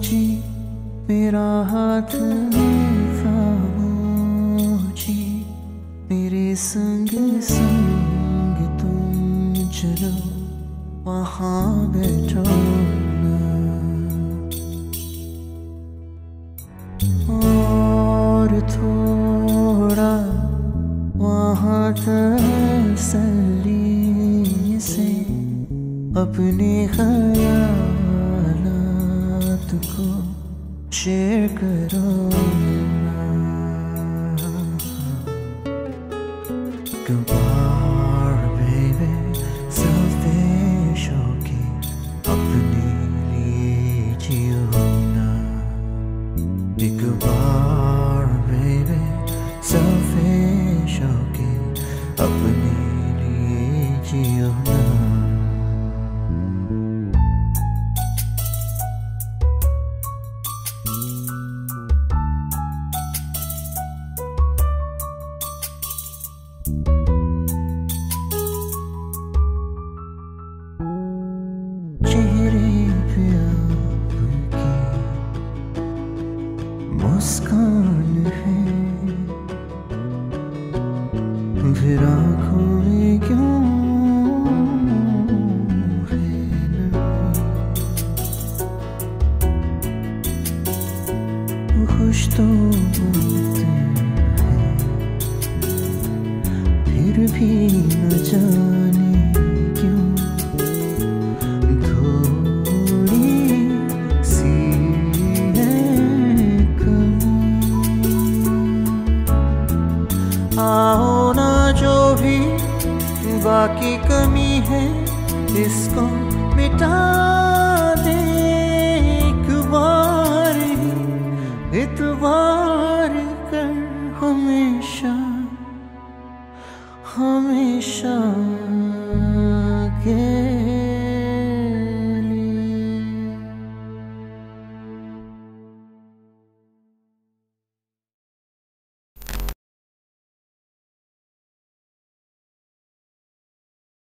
जी मेरा हाथ जी मेरे संग संग तुम चलो, वहाँ बैठो और थोड़ा वहाँ तसली से अपने ख्यालात को शेयर करो। कबार बेबे सेल्फिश होके अपने लिए जियो ना एक बार बेबे सेल्फिश होके अपने लिए जियो मुस्कान है। फिर आँखों क्यों खुश तो होते फिर भी न जाने क्यों? थोड़ी सी है आओ ना जो भी बाकी कमी है, इसको मिटा shaken.